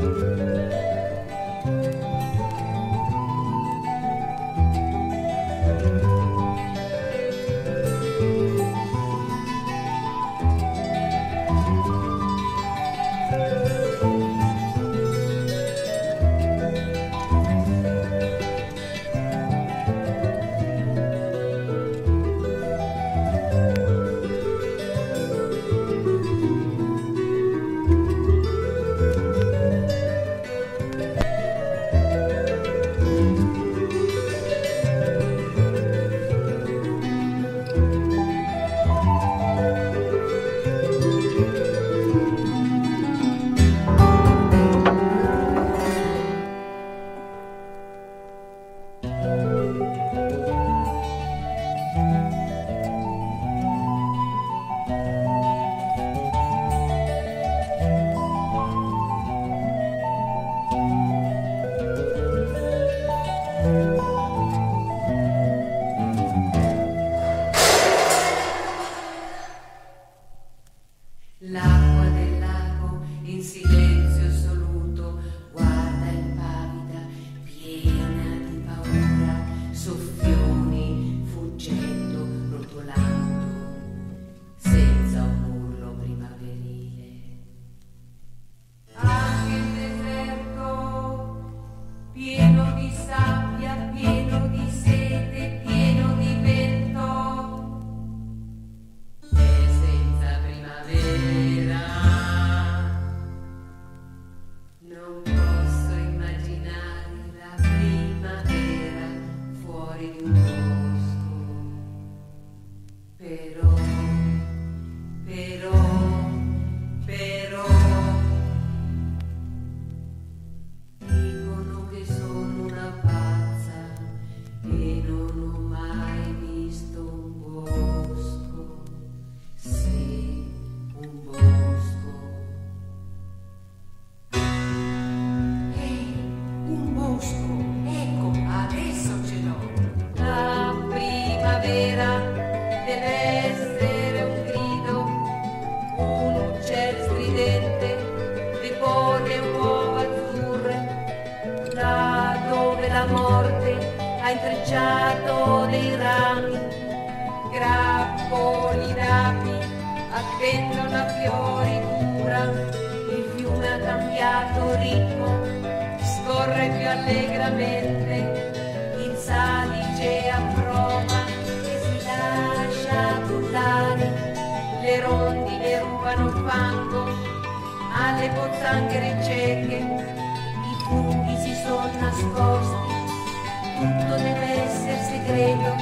Bye. le pozzanghere cieche, i funghi si sono nascosti, tutto deve essere segreto.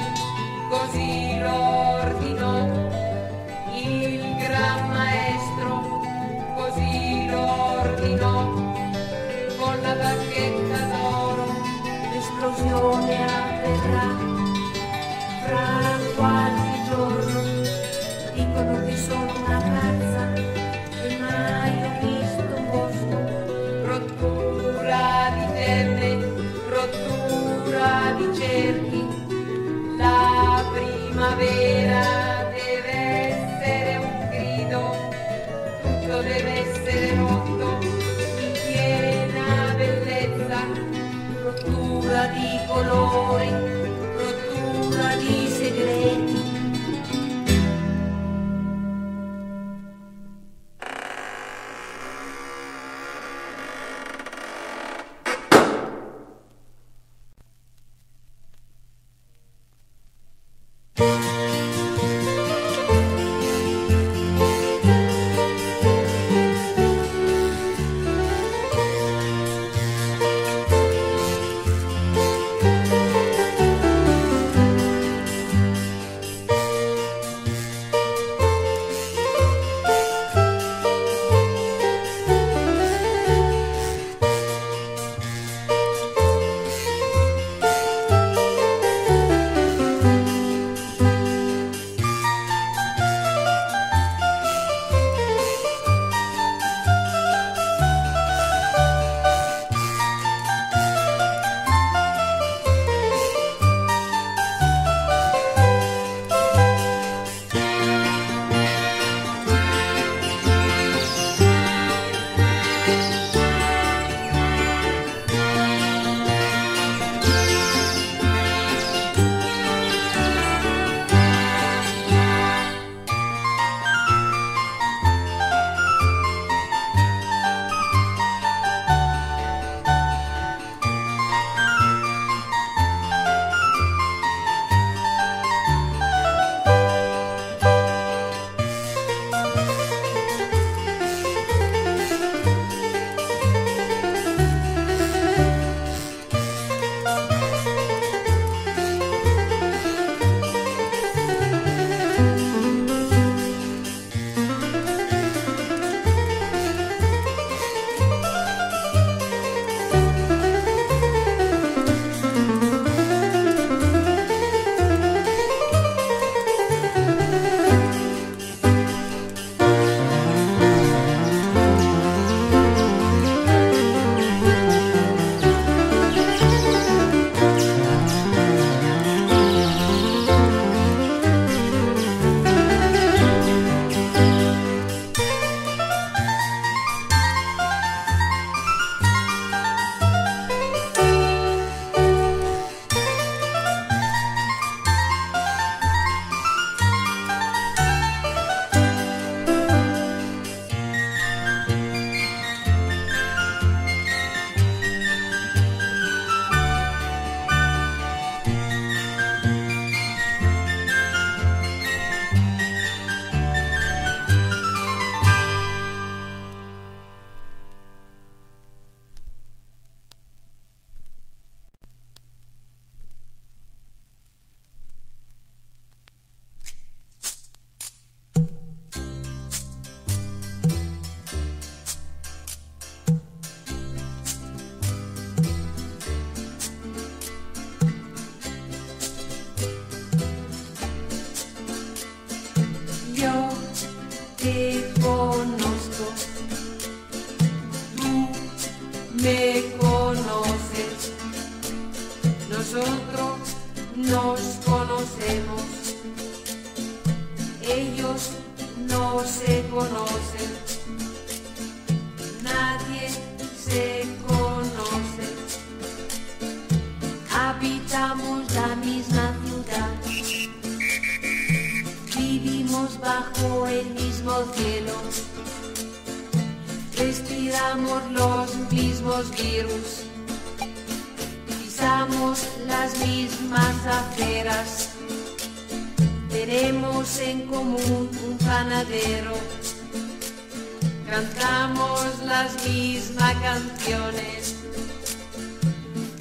Cantamos las mismas canciones.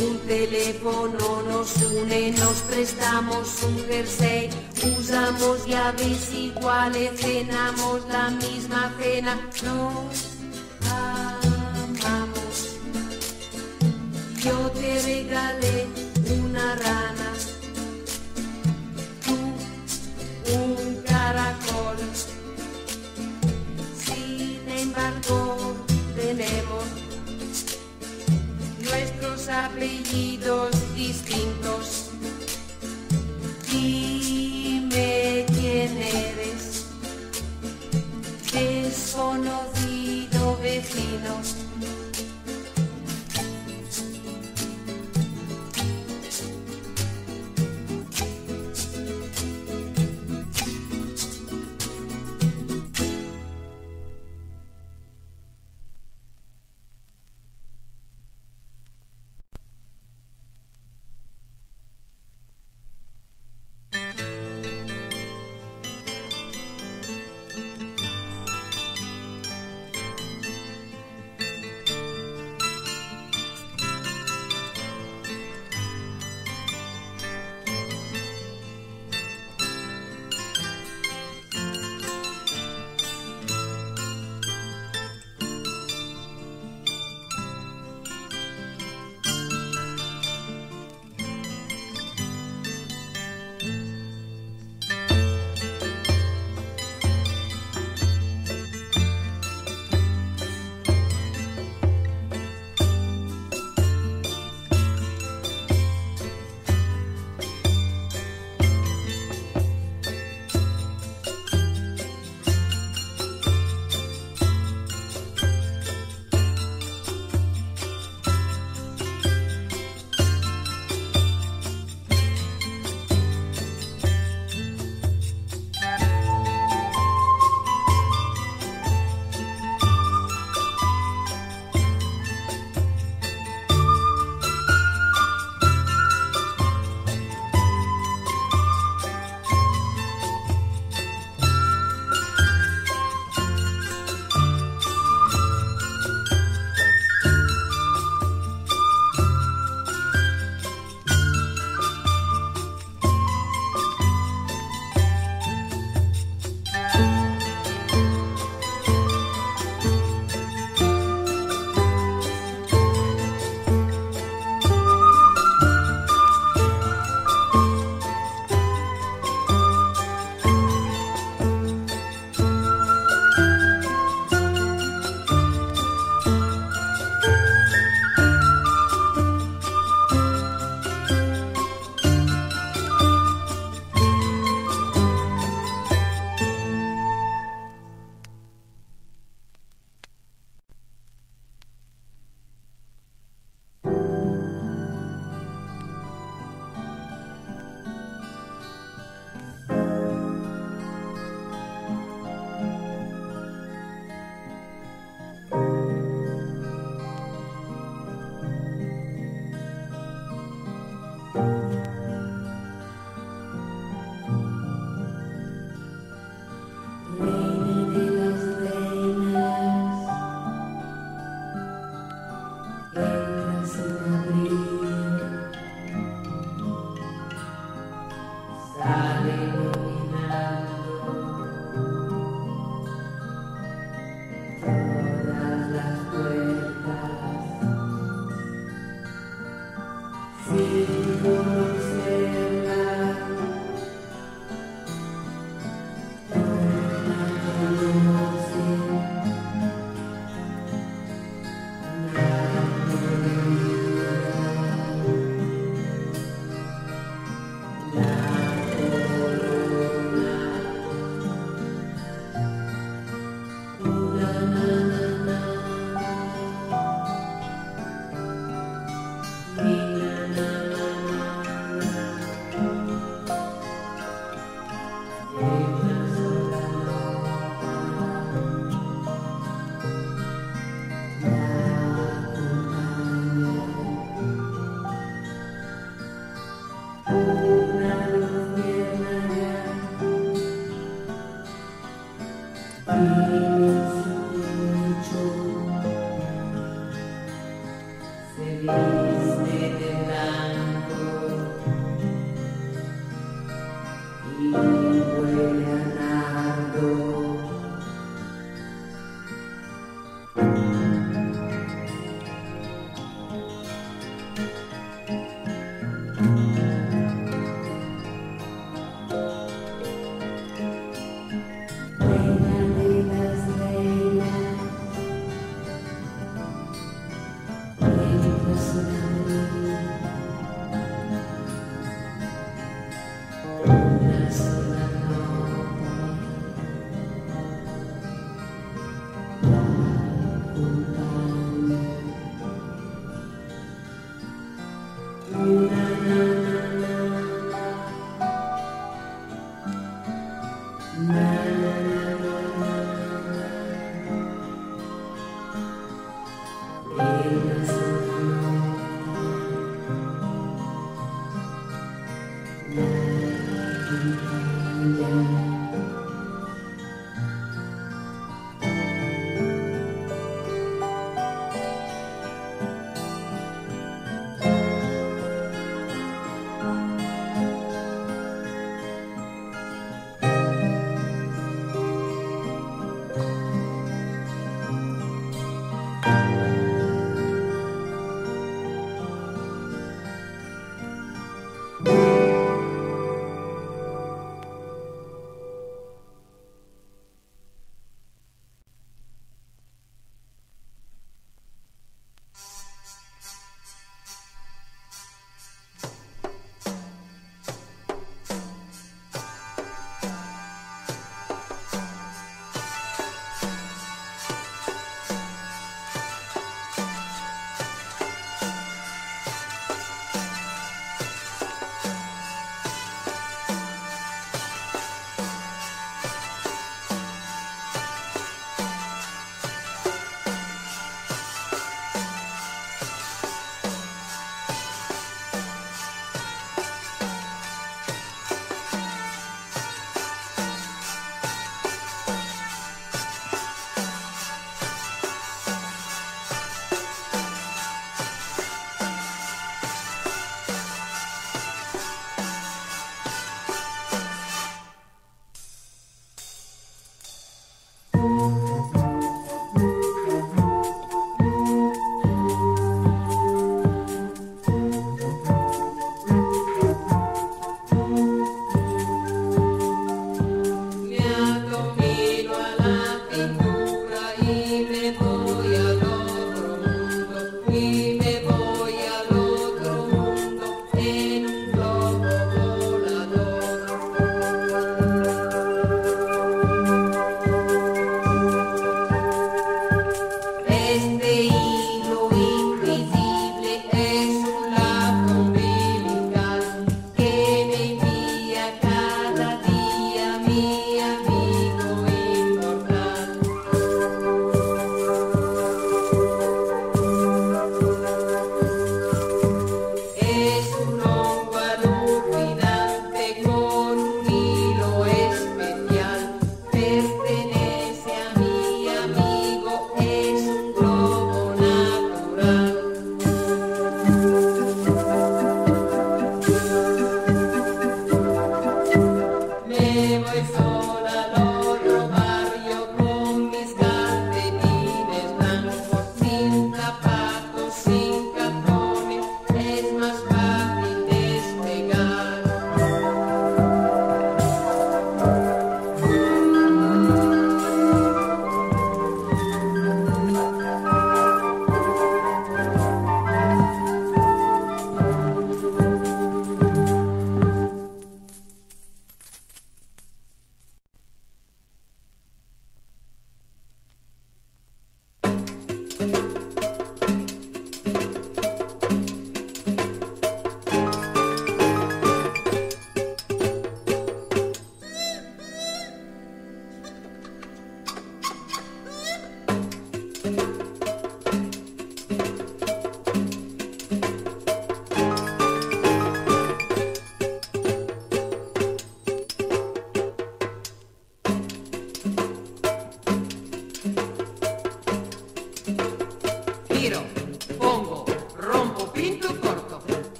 Un teléfono nos une, nos prestamos un jersey, usamos llaves iguales, cenamos la misma cena, nos amamos. Yo te regalé apellidos distintos.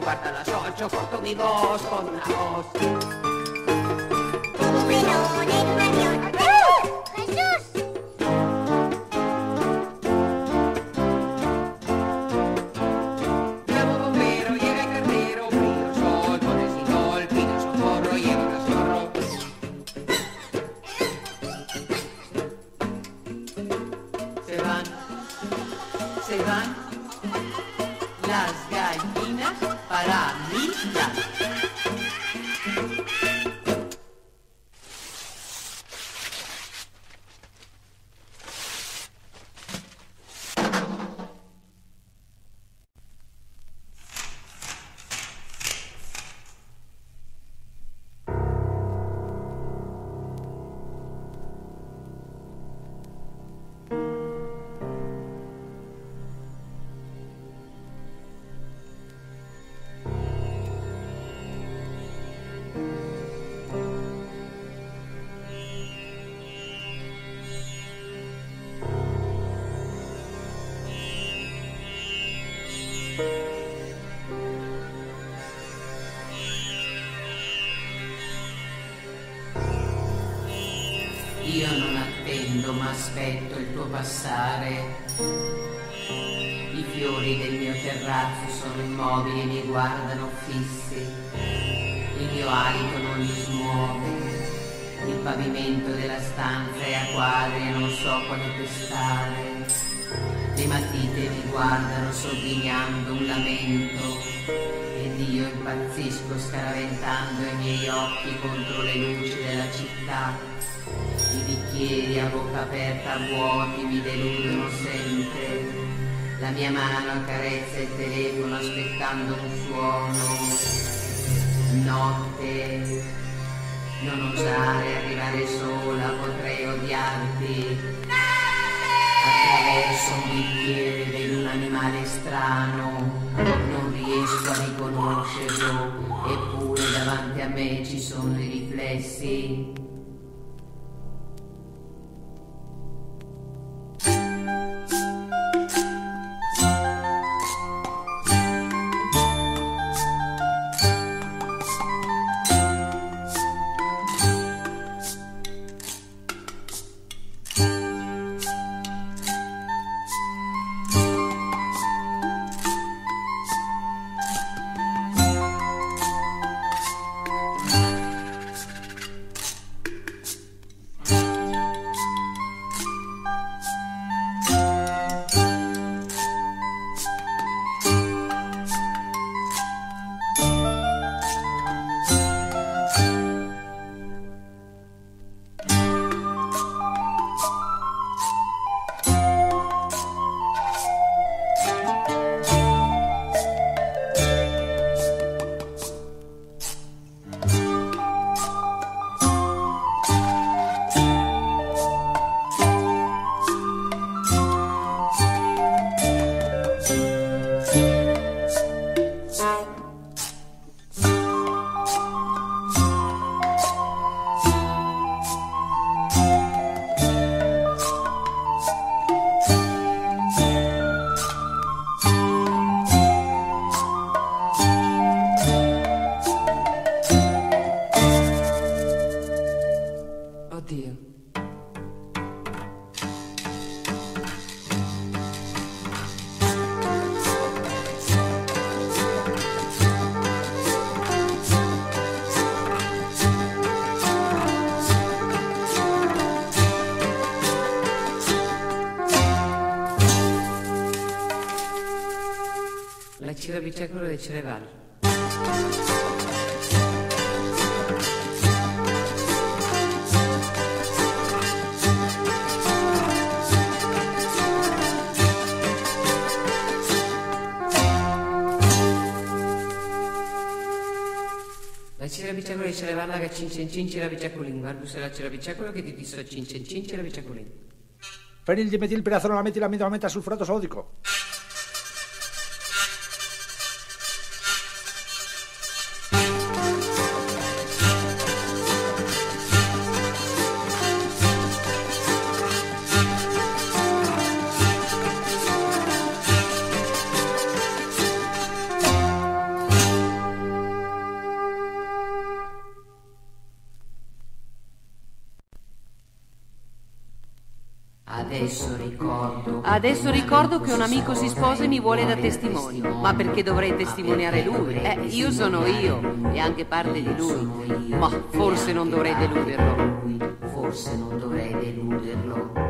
Un bizcocho, un cuarto a las ocho, corto mi voz con una voz. Un melón en un Io non attendo ma aspetto il tuo passare. I fiori del mio terrazzo sono immobili e mi guardano fissi. Il mio alito non li smuove. Il pavimento della stanza è a quadri e non so quale pestare. Le matite mi guardano sogghignando un lamento. Ed io impazzisco scaraventando i miei occhi contro le luci della città. I bicchieri a bocca aperta vuoti mi deludono sempre. La mia mano accarezza il telefono aspettando un suono. Notte, non osare arrivare sola, potrei odiarti. Attraverso un bicchiere vedo un animale strano, non riesco a riconoscerlo, eppure davanti a me ci sono i riflessi. Bicecolo del Cereval. La cira bicecolo le va la cincin cinci la bicciacolin. Guarda se la c'è la bicciacolo che ti disso cincin cinci la bicciacolin. Fenil dimetil pirazola metilamidamente sulfurato sodico. Adesso ricordo che un amico si sposa e mi vuole da testimone. Ma perché dovrei testimoniare lui? Eh, io sono io e anche parte di lui. Ma forse non dovrei deluderlo. Forse non dovrei deluderlo.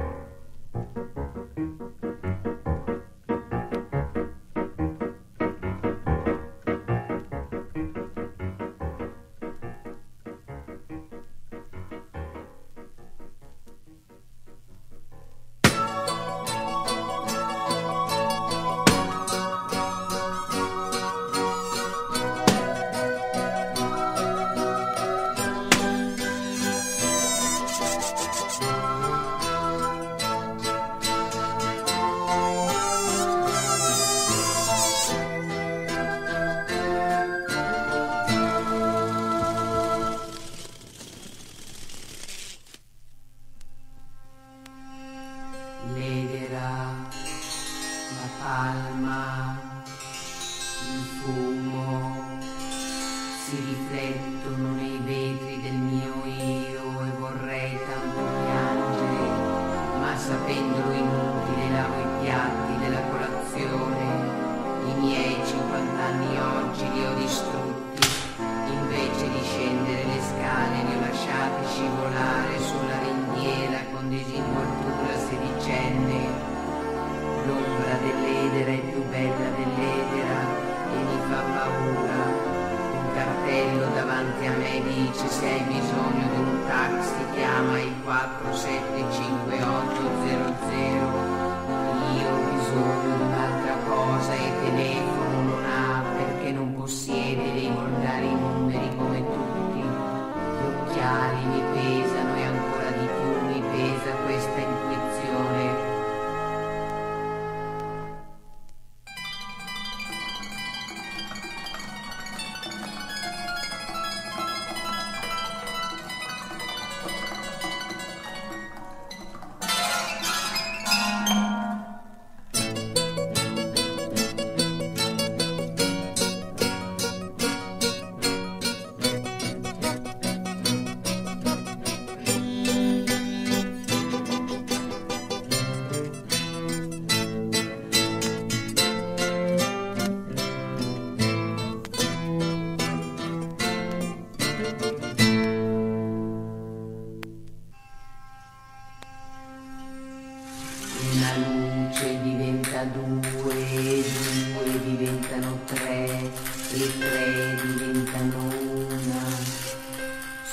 Scivolare sulla ringhiera con disinvoltura sedicenne. L'ombra dell'edera è più bella dell'edera e mi fa paura. Un cartello davanti a me dice se hai bisogno di un taxi chiama il 475800. Diventa due, due diventano tre, e tre diventano una.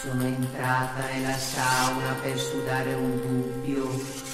Sono entrata nella sauna per sudare un dubbio.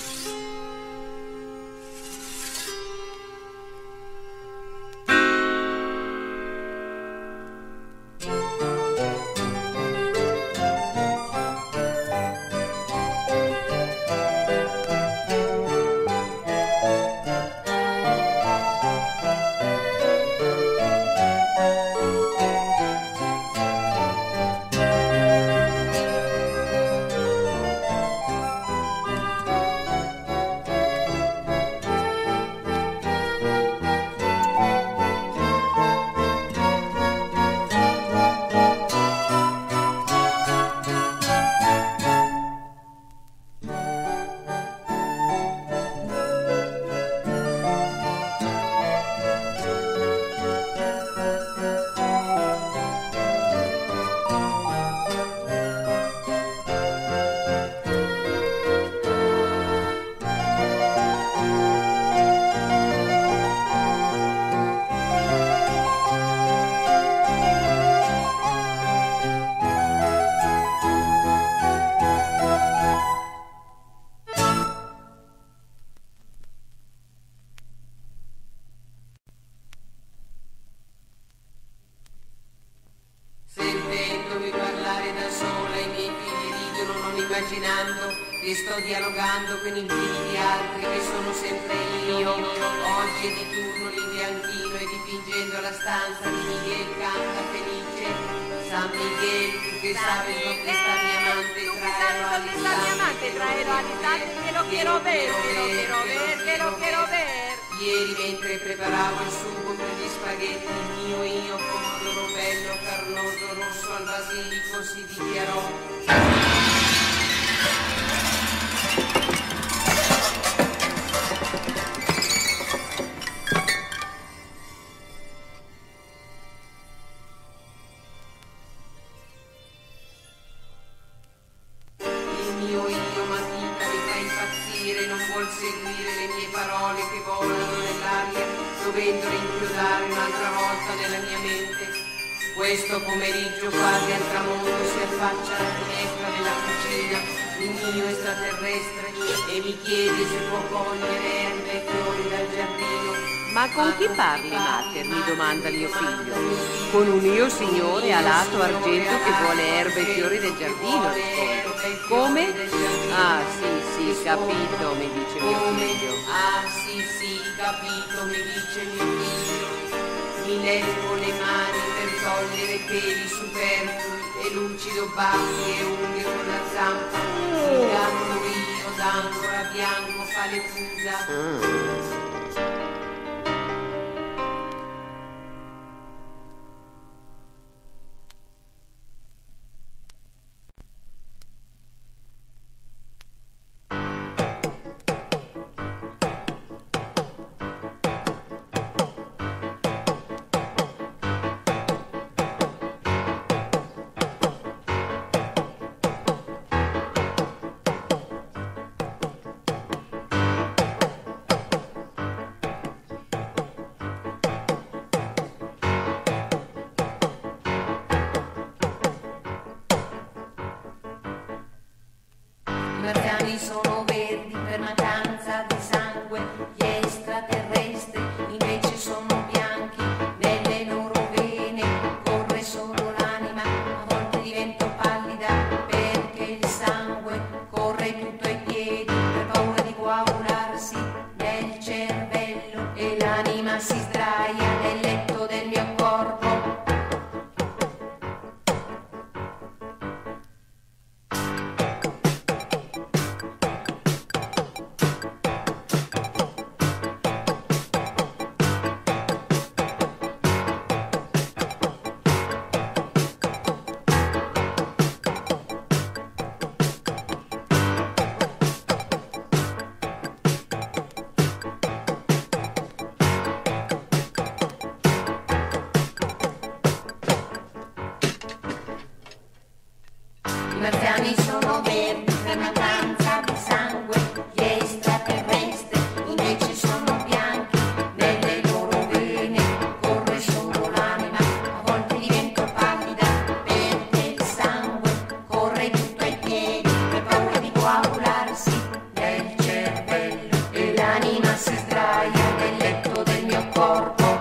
faccia la finestra della cucina un mio extraterrestre e mi chiede se può cogliere erbe e fiori dal giardino. Ma con chi parli, Mater? mi domanda mio figlio. Con un mio signore alato argento che vuole erbe e fiori del giardino, rispondo. Come? Ah, sì, sì, capito, mi dice mio figlio. Ah, sì, sì, capito, mi dice mio figlio. Mi levo le mani per togliere peli superflui e lucido baffi e unghie con la zampa, il mm. gatto vino d'ancora bianco fa le fusa. oh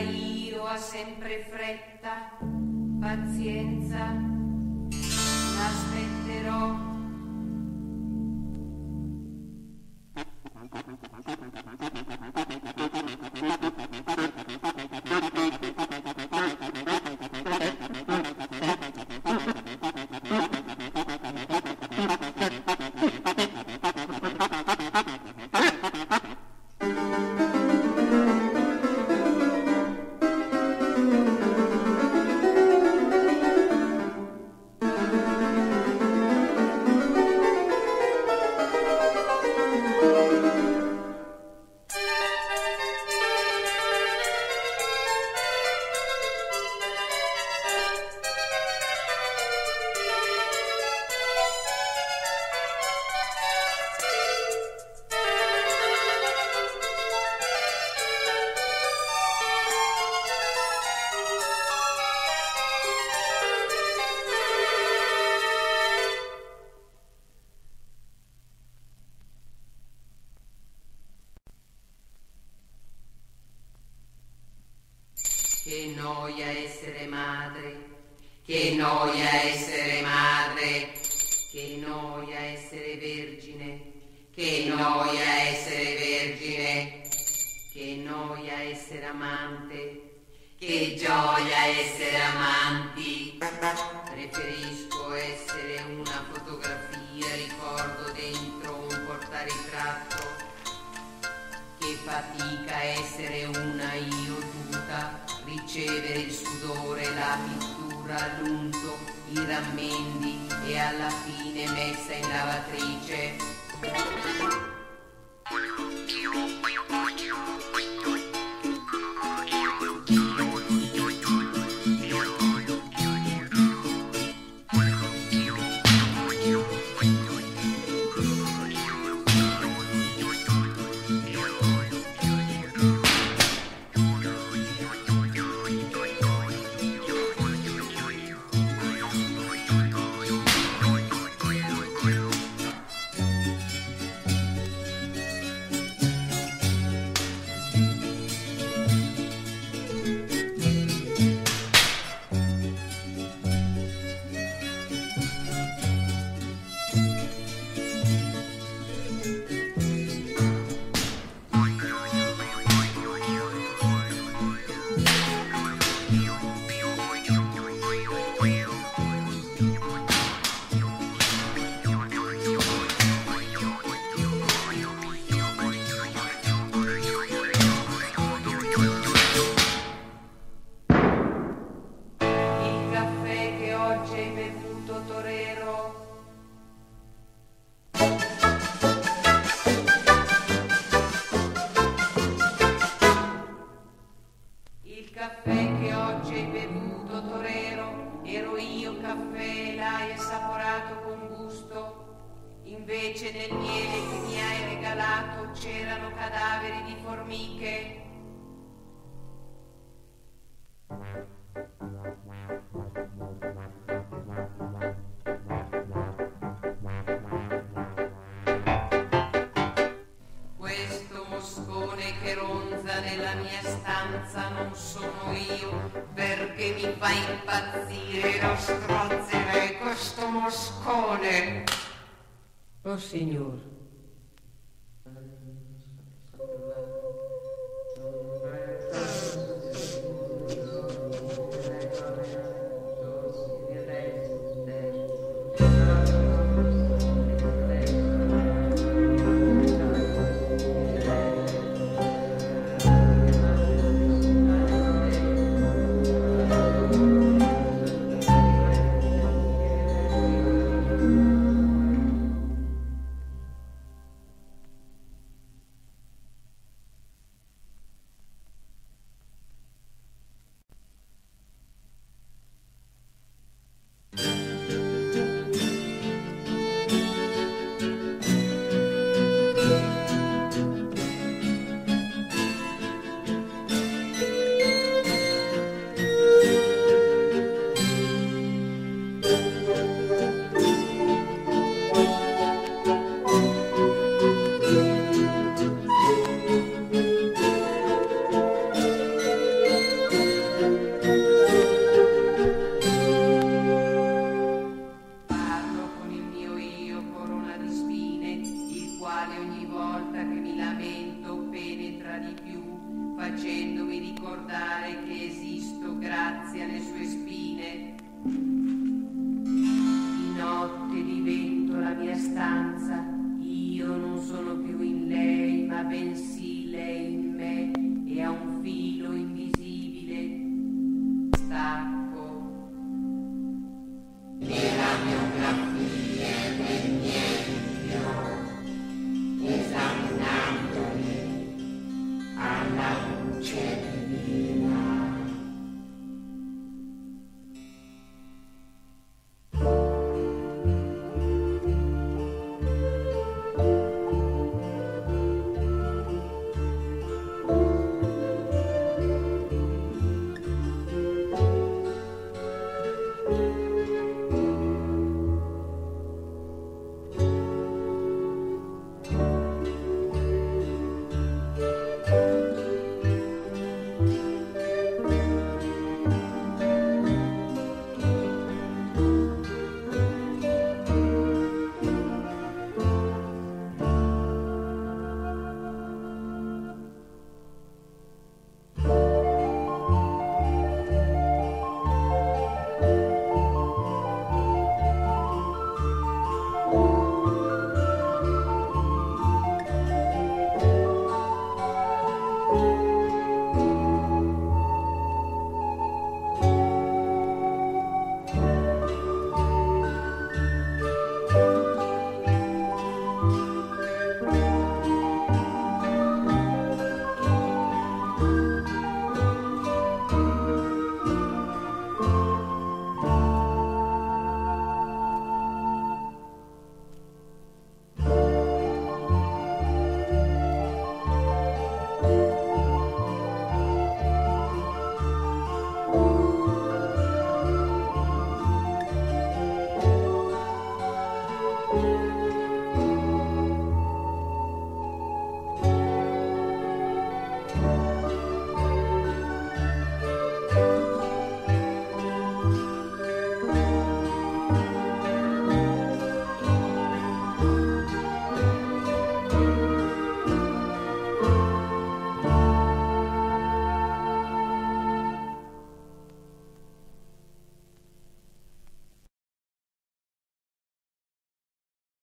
io ho sempre fretta, pazienza, l'aspetterò. Che noia essere madre, che noia essere madre, che noia essere vergine, che noia essere vergine, che noia essere amante, che gioia essere amanti. Preferisco essere una fotografia, ricordo dentro un portaritratto. Che fatica essere tutta, ricevere il sudore, la pittura, l'unto, i rammendi e alla fine messa in lavatrice. facendomi ricordare che esisto grazie alle sue spine. Di notte divento la mia stanza, io non sono più in lei, ma bensì lei in me e a un filo in mia